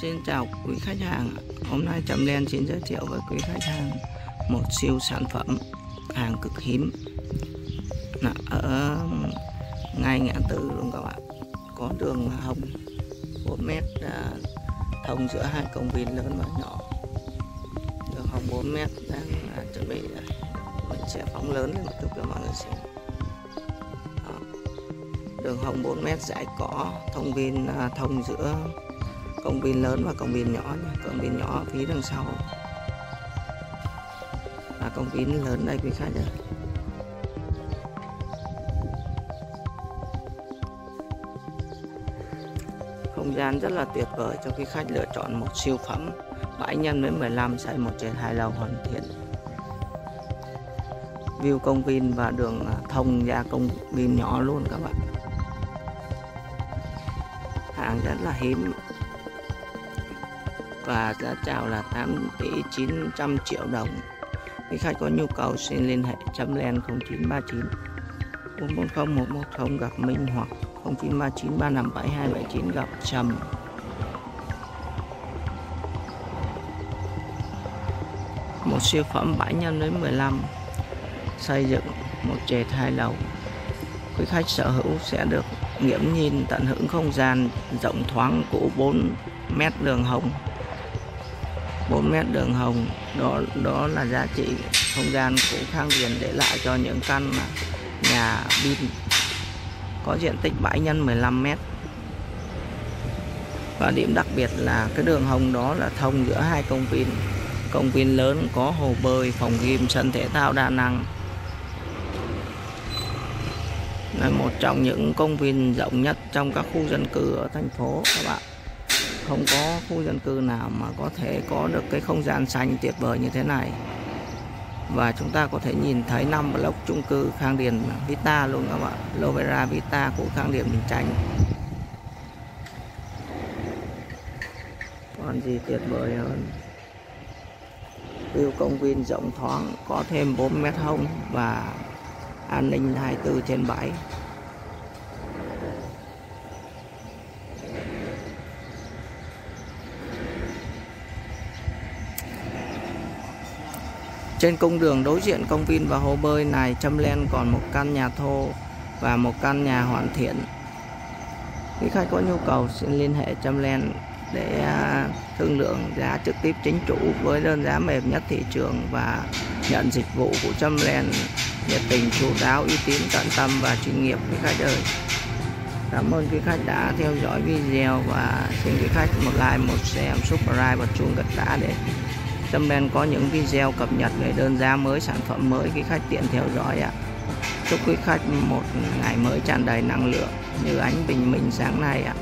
Xin chào quý khách hàng. Hôm nay Trầm Len xin giới thiệu với quý khách hàng một siêu sản phẩm hàng cực hiếm là ở ngay ngã tư luôn các bạn. Có đường hồng 4 mét à, thông giữa hai công viên lớn và nhỏ. Đường hồng 4 mét đang à, chuẩn bị à, mình sẽ phóng lớn lên một chút cho mọi người xem. Đó. Đường hồng 4 mét dải cỏ thông viên à, thông giữa công viên lớn và công viên nhỏ nha. công viên nhỏ phía đằng sau và công viên lớn đây quý khách ơi không gian rất là tuyệt vời cho khi khách lựa chọn một siêu phẩm 7 nhân với 15 xây một trên hai lầu hoàn thiện. View công viên và đường à, thông ra công viên nhỏ luôn các bạn. Hàng rất là hiếm. Và giá chào là 8 tỷ 900 triệu đồng. Khi khách có nhu cầu xin liên hệ, chấm len 0939 440 110 gặp Minh hoặc 0939 357 279 gặp Trầm một siêu phẩm 7 x đến 15 xây dựng một trệt hai lầu. Quý khách sở hữu sẽ được nghiễm nhìn tận hưởng không gian rộng thoáng của 4 mét đường hồng. 4 mét đường hồng, đó đó là giá trị không gian của khang điền để lại cho những căn nhà pin có diện tích 7 nhân 15 mét. Và điểm đặc biệt là cái đường hồng đó là thông giữa hai công viên. Công viên lớn có hồ bơi, phòng gym, sân thể thao đa năng. Là một trong những công viên rộng nhất trong các khu dân cư ở thành phố các bạn. Không có khu dân cư nào mà có thể có được cái không gian xanh tuyệt vời như thế này và chúng ta có thể nhìn thấy năm block chung cư Khang Điền Vita luôn các bạn. Lovera Vita của Khang Điền Bình Chánh. Còn gì tuyệt vời hơn? View công viên rộng thoáng, có thêm 4 mét hông và an ninh 24 trên 7 Trên cung đường đối diện công viên và hồ bơi này châm len còn một căn nhà thô và một căn nhà hoàn thiện. Khi khách có nhu cầu xin liên hệ châm len để à, thương lượng giá trực tiếp chính chủ với đơn giá mềm nhất thị trường và nhận dịch vụ của châm len nhiệt tình chú đáo, uy tín, tận tâm và chuyên nghiệp với khách ơi cảm ơn quý khách đã theo dõi video và xin quý khách một like, một share, một subscribe và chuông gật đã để Tâm đen có những video cập nhật về đơn giá mới, sản phẩm mới quý khách tiện theo dõi ạ. Chúc quý khách một ngày mới tràn đầy năng lượng như ánh bình minh sáng nay ạ.